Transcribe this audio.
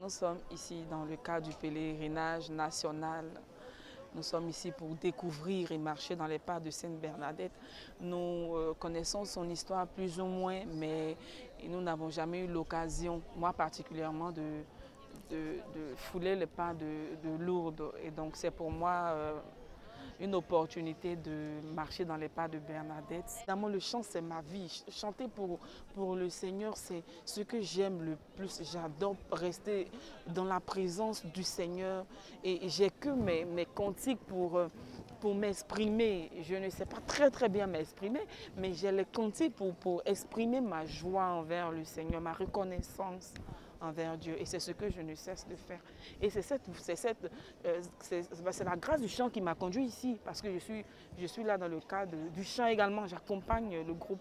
Nous sommes ici dans le cadre du pèlerinage national. Nous sommes ici pour découvrir et marcher dans les pas de Sainte Bernadette. Nous euh, connaissons son histoire plus ou moins, mais nous n'avons jamais eu l'occasion, moi particulièrement, de, de, fouler les pas de, Lourdes. Et donc c'est pour moi euh, une opportunité de marcher dans les pas de Bernadette. Évidemment, le chant, c'est ma vie. Chanter pour, pour le Seigneur, c'est ce que j'aime le plus. J'adore rester dans la présence du Seigneur. Et j'ai que mes, mes cantiques pour, euh, pour m'exprimer. Je ne sais pas très très bien m'exprimer, mais j'ai les cantiques pour, pour exprimer ma joie envers le Seigneur, ma reconnaissance envers Dieu. Et c'est ce que je ne cesse de faire. Et c'est cette, cette, euh, c'est la grâce du chant qui m'a conduit ici, parce que je suis, je suis là dans le cadre du chant également. J'accompagne le groupe